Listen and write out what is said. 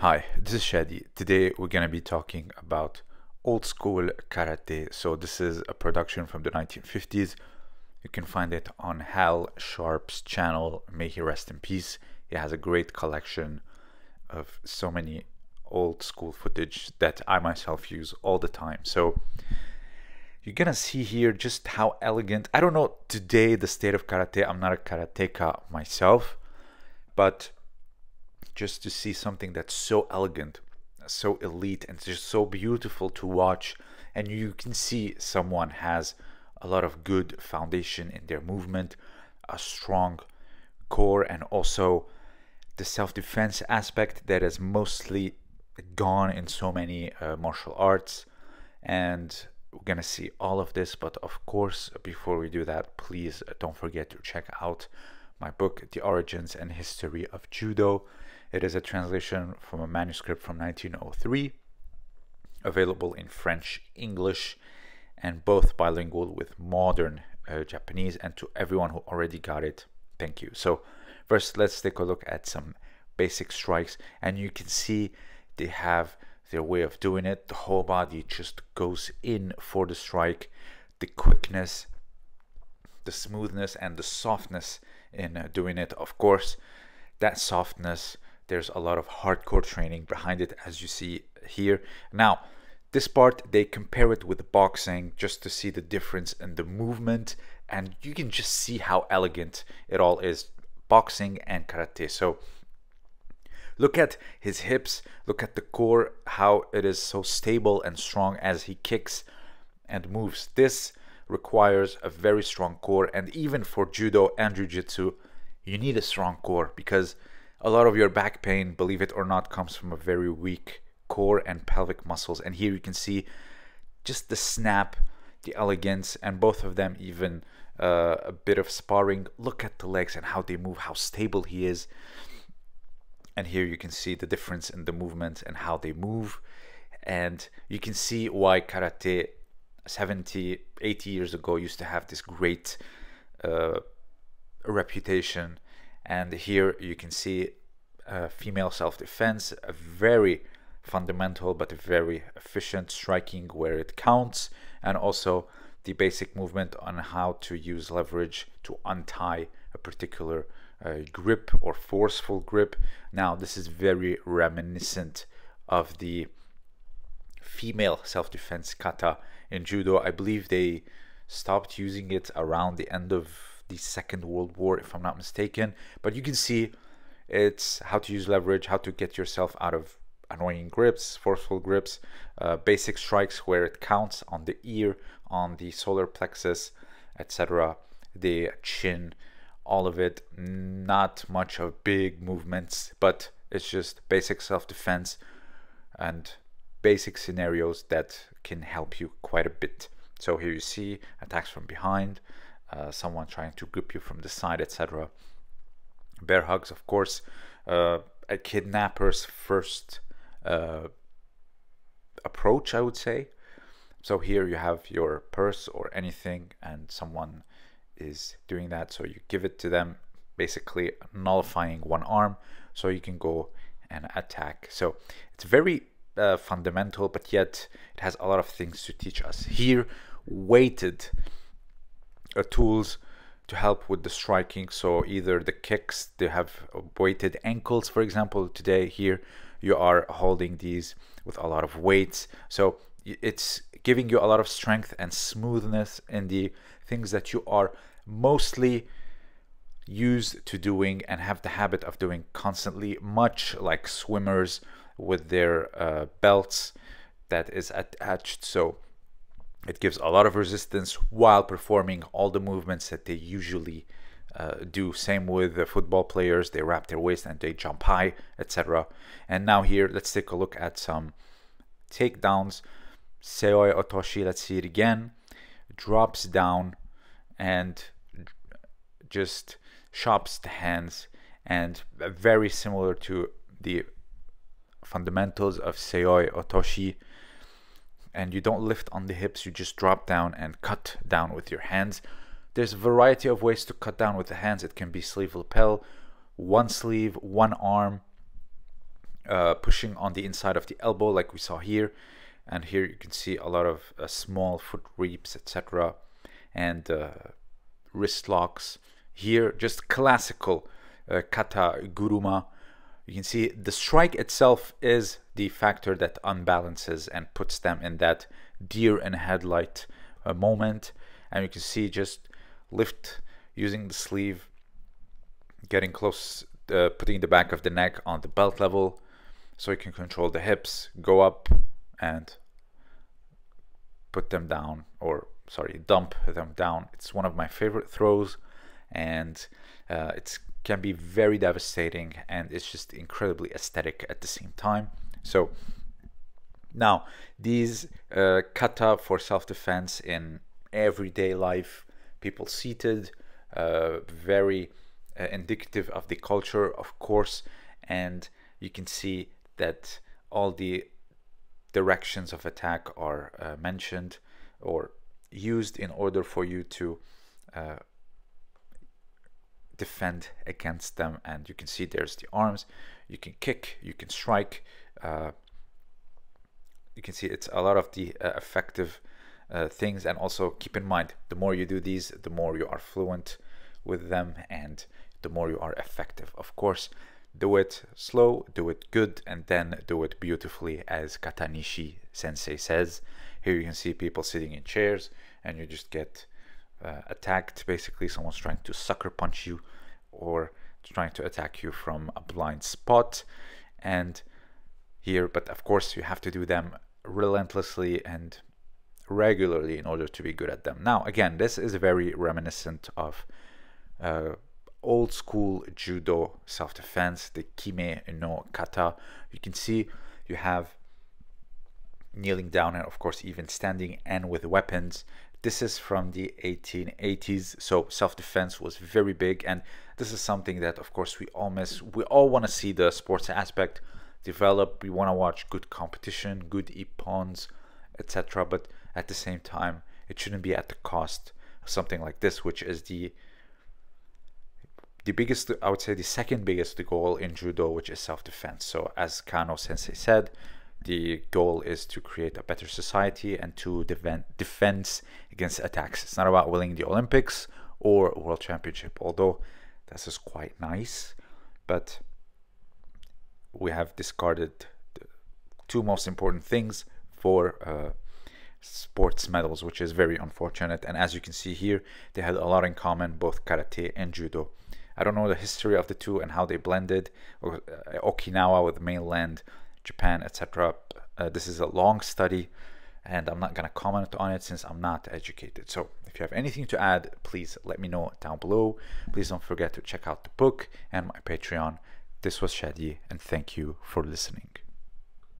Hi, this is Chadi. Today we're going to be talking about old school karate. So this is a production from the 1950s. You can find it on Hal Sharp's channel. May he rest in peace. He has a great collection of so many old school footage that I myself use all the time. So you're gonna see here just how elegant. I don't know today the state of karate. I'm not a karateka myself, but just to see something that's so elegant, so elite, and just so beautiful to watch, and you can see someone has a lot of good foundation in their movement, a strong core, and also the self-defense aspect that is mostly gone in so many uh, martial arts. And we're gonna see all of this but of course before we do that please don't forget to check out my book the origins and history of judo it is a translation from a manuscript from 1903 available in french english and both bilingual with modern uh, japanese and to everyone who already got it thank you so first let's take a look at some basic strikes and you can see they have their way of doing it. The whole body just goes in for the strike. The quickness, the smoothness, and the softness in uh, doing it. Of course, that softness, there's a lot of hardcore training behind it, as you see here. Now, this part, they compare it with boxing just to see the difference in the movement, and you can just see how elegant it all is boxing and karate. So, Look at his hips, look at the core, how it is so stable and strong as he kicks and moves. This requires a very strong core, and even for judo and jiu-jitsu, you need a strong core because a lot of your back pain, believe it or not, comes from a very weak core and pelvic muscles. And here you can see just the snap, the elegance, and both of them even uh, a bit of sparring. Look at the legs and how they move, how stable he is and here you can see the difference in the movement and how they move and you can see why karate 70 80 years ago used to have this great uh, reputation and here you can see uh, female self-defense a very fundamental but very efficient striking where it counts and also the basic movement on how to use leverage to untie a particular uh, grip or forceful grip. Now, this is very reminiscent of the female self defense kata in judo. I believe they stopped using it around the end of the Second World War, if I'm not mistaken. But you can see it's how to use leverage, how to get yourself out of annoying grips, forceful grips, uh, basic strikes where it counts on the ear, on the solar plexus, etc., the chin, all of it. Not much of big movements, but it's just basic self-defense and basic scenarios that can help you quite a bit. So here you see attacks from behind, uh, someone trying to grip you from the side, etc. Bear hugs, of course, uh, a kidnapper's first uh, approach, I would say. So here you have your purse or anything, and someone is doing that. So you give it to them, basically nullifying one arm so you can go and attack. So it's very uh, fundamental, but yet it has a lot of things to teach us. Here, weighted tools to help with the striking. So either the kicks, they have weighted ankles, for example. Today here, you are holding these with a lot of weights. So it's giving you a lot of strength and smoothness in the things that you are mostly used to doing and have the habit of doing constantly, much like swimmers with their uh, belts that is attached. So it gives a lot of resistance while performing all the movements that they usually uh, do. Same with the football players, they wrap their waist and they jump high, etc. And now here, let's take a look at some takedowns. Seoi Otoshi, let's see it again. Drops down and just chops the hands and very similar to the fundamentals of Seoi Otoshi and you don't lift on the hips you just drop down and cut down with your hands. There's a variety of ways to cut down with the hands. It can be sleeve lapel one sleeve one arm uh, pushing on the inside of the elbow like we saw here. And here you can see a lot of uh, small foot reaps etc and uh, wrist locks. Here just classical uh, kata guruma you can see the strike itself is the factor that unbalances and puts them in that deer in headlight uh, moment. And you can see just lift using the sleeve getting close uh, putting the back of the neck on the belt level so you can control the hips go up and put them down or sorry dump them down. It's one of my favorite throws and uh, it can be very devastating and it's just incredibly aesthetic at the same time. So now these uh, kata for self-defense in everyday life people seated uh, very uh, indicative of the culture of course and you can see that all the directions of attack are uh, mentioned or used in order for you to uh, defend against them and you can see there's the arms. You can kick you can strike. Uh, you can see it's a lot of the uh, effective uh, things. And also keep in mind the more you do these the more you are fluent with them and the more you are effective. Of course do it slow, do it good, and then do it beautifully, as Katanishi sensei says. Here you can see people sitting in chairs, and you just get uh, attacked. Basically, someone's trying to sucker punch you or trying to attack you from a blind spot. And here, but of course, you have to do them relentlessly and regularly in order to be good at them. Now, again, this is very reminiscent of. Uh, old school judo self-defense, the kime no kata. You can see you have kneeling down and of course even standing and with weapons. This is from the 1880s, so self-defense was very big, and this is something that, of course, we all miss. We all want to see the sports aspect develop. We want to watch good competition, good ippons, etc. But at the same time, it shouldn't be at the cost of something like this, which is the the biggest, I would say, the second biggest goal in judo, which is self-defense. So, as Kano Sensei said, the goal is to create a better society and to defend defense against attacks. It's not about winning the Olympics or World Championship, although this is quite nice, but we have discarded the two most important things for uh, sports medals, which is very unfortunate. And as you can see here, they had a lot in common, both karate and judo. I don't know the history of the two and how they blended, uh, Okinawa with mainland Japan, etc. Uh, this is a long study, and I'm not going to comment on it since I'm not educated. So if you have anything to add, please let me know down below. Please don't forget to check out the book and my Patreon. This was Chadi, and thank you for listening.